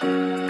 Música